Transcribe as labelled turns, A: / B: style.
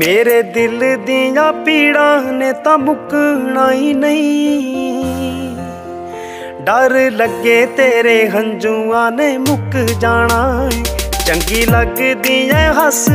A: ਮੇਰੇ ਦਿਲ ਦੀਆਂ ਪੀੜਾਂ ਨੇ ਤਾਂ ਮੁੱਕਣਾ ਹੀ ਨਹੀਂ। ਡਰ ਲੱਗੇ ਤੇਰੇ ਹੰਝੂਆਂ ਨੇ ਮੁੱਕ ਜਾਣਾ ਚੰਗੀ ਲੱਗਦੀ ਐ ਹੱਸ